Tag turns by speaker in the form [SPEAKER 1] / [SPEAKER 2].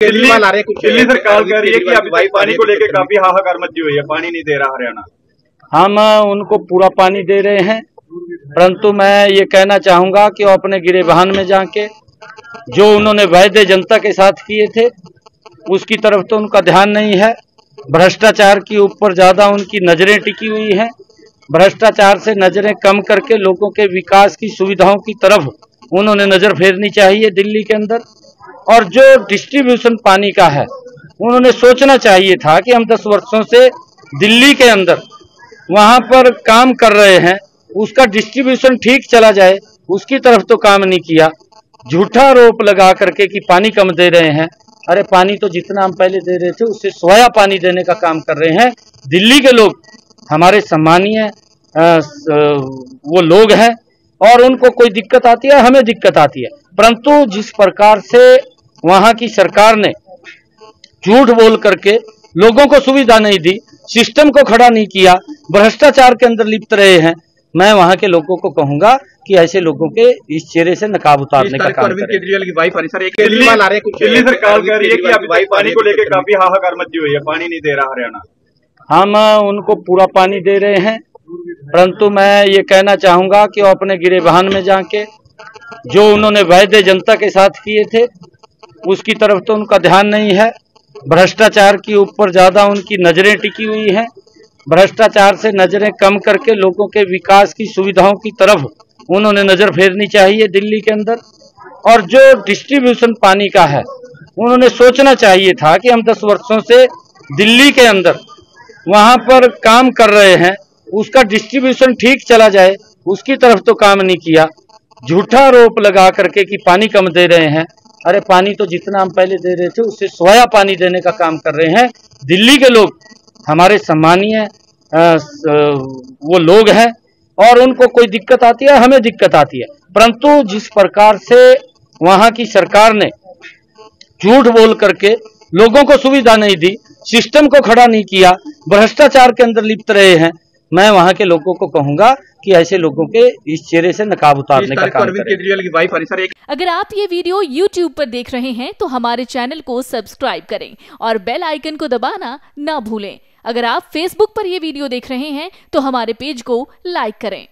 [SPEAKER 1] कुछ
[SPEAKER 2] दिल्ली सरकार कह रही है कि अभी
[SPEAKER 1] वाई
[SPEAKER 2] तक पानी को लेकर काफ़ी हाहाकार मची हुई है पानी नहीं दे रहा हरियाणा।
[SPEAKER 3] हम उनको पूरा पानी दे रहे हैं परंतु मैं ये कहना चाहूँगा कि वो अपने गिरे वाहन में जाके जो उन्होंने वायदे जनता के साथ किए थे उसकी तरफ़ तो उनका ध्यान नहीं है। भ्रष्टाचार के ऊपर ज़्यादा उनकी नज़रें टिकी हुई हैं। भ्रष्टाचार से नज़रें कम करके लोगों के विकास की सुविधाओं की तरफ़ उन्होंने नज़र फेरनी चाहिए दिल्ली के अंदर। और जो डिस्ट्रीब्यूशन पानी का है, उन्होंने सोचना चाहिए था कि हम दस वर्षों से दिल्ली के अंदर वहाँ पर काम कर रहे हैं, उसका डिस्ट्रीब्यूशन ठीक चला जाए, उसकी तरफ़ तो काम नहीं किया। झूठा आरोप लगा करके कि पानी कम दे रहे हैं। अरे पानी तो जितना हम पहले दे रहे थे, उससे सोया पानी देने का काम कर रहे हैं। दिल्ली के लोग हमारे सम्मानीय वो लोग हैं और उनको कोई दिक्कत आती है, हमें दिक्कत आती है। परंतु जिस प्रकार से वहाँ की सरकार ने झूठ बोल करके लोगों को सुविधा नहीं दी सिस्टम को खड़ा नहीं किया भ्रष्टाचार के अंदर लिप्त रहे हैं। मैं वहाँ के लोगों को कहूँगा कि ऐसे लोगों के इस चेहरे से नकाब उतारने का काम
[SPEAKER 1] अरविंद
[SPEAKER 3] करें।
[SPEAKER 1] केजरीवाल की वाइफ सर एक
[SPEAKER 2] दिल्ली
[SPEAKER 1] केजरीवाल आ रहे हैं कुछ
[SPEAKER 2] दिल्ली सरकार कह रही है कि अभी तक पानी को लेकर काफ़ी हाहाकार मची हुई है पानी नहीं दे रहा हरियाणा।
[SPEAKER 3] हम उनको पूरा पानी दे रहे हैं परंतु मैं ये कहना चाहूँगा कि वो अपने गिरेबान में जाके जो उन्होंने वायदे जनता के साथ किए थे उसकी तरफ़ तो उनका ध्यान नहीं है। भ्रष्टाचार के ऊपर ज़्यादा उनकी नज़रें टिकी हुई हैं। भ्रष्टाचार से नज़रें कम करके लोगों के विकास की सुविधाओं की तरफ़ उन्होंने नज़र फेरनी चाहिए दिल्ली के अंदर। और जो डिस्ट्रीब्यूशन पानी का है, उन्होंने सोचना चाहिए था कि हम दस वर्षों से दिल्ली के अंदर वहाँ पर काम कर रहे हैं, उसका डिस्ट्रीब्यूशन ठीक चला जाए, उसकी तरफ़ तो काम नहीं किया। झूठा आरोप लगा करके कि पानी कम दे रहे हैं। अरे पानी तो जितना हम पहले दे रहे थे, उससे सोया पानी देने का काम कर रहे हैं। दिल्ली के लोग हमारे सम्मानीय वो लोग हैं, और उनको कोई दिक्कत आती है, हमें दिक्कत आती है। परंतु जिस प्रकार से वहाँ की सरकार ने झूठ बोल करके लोगों को सुविधा नहीं दी, सिस्टम को खड़ा नहीं किया, भ्रष्टाचार के अंदर लिप्त रहे हैं मैं वहाँ के लोगों को कहूँगा कि ऐसे लोगों के इस चेहरे से नकाब उतारने का काम करें।
[SPEAKER 4] अगर आप ये वीडियो YouTube पर देख रहे हैं तो हमारे चैनल को सब्सक्राइब करें और बेल आइकन को दबाना ना भूलें। अगर आप Facebook पर ये वीडियो देख रहे हैं तो हमारे पेज को लाइक करें।